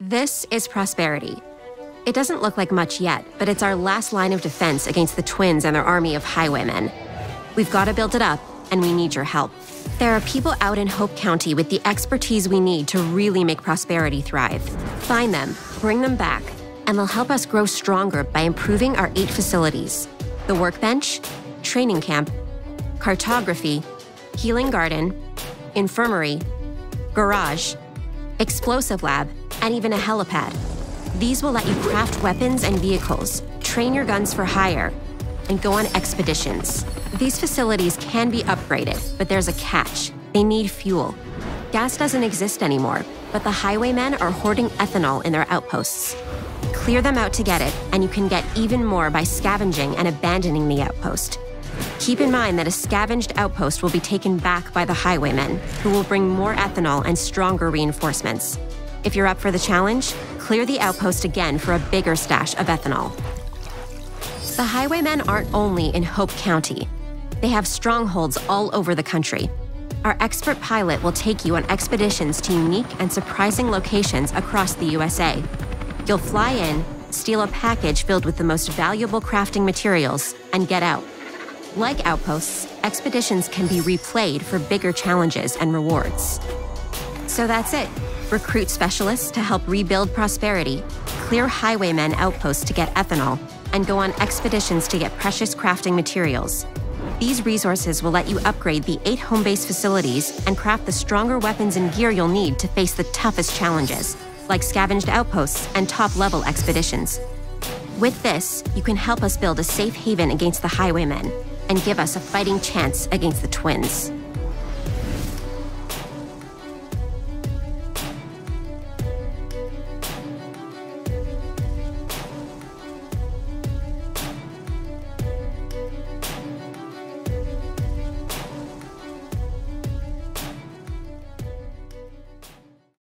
This is prosperity. It doesn't look like much yet, but it's our last line of defense against the twins and their army of highwaymen. We've got to build it up, and we need your help. There are people out in Hope County with the expertise we need to really make prosperity thrive. Find them, bring them back, and they'll help us grow stronger by improving our eight facilities the workbench, training camp, cartography, healing garden, infirmary, garage, explosive lab, and even a helipad. These will let you craft weapons and vehicles, train your guns for hire, and go on expeditions. These facilities can be upgraded, but there's a catch. They need fuel. Gas doesn't exist anymore, but the highwaymen are hoarding ethanol in their outposts. Clear them out to get it, and you can get even more by scavenging and abandoning the outpost. Keep in mind that a scavenged outpost will be taken back by the highwaymen, who will bring more ethanol and stronger reinforcements. If you're up for the challenge, clear the outpost again for a bigger stash of ethanol. The highwaymen aren't only in Hope County, they have strongholds all over the country. Our expert pilot will take you on expeditions to unique and surprising locations across the USA. You'll fly in, steal a package filled with the most valuable crafting materials, and get out. Like outposts, expeditions can be replayed for bigger challenges and rewards. So that's it. Recruit specialists to help rebuild prosperity, clear highwaymen outposts to get ethanol, and go on expeditions to get precious crafting materials. These resources will let you upgrade the eight home base facilities and craft the stronger weapons and gear you'll need to face the toughest challenges, like scavenged outposts and top level expeditions. With this, you can help us build a safe haven against the highwaymen and give us a fighting chance against the twins.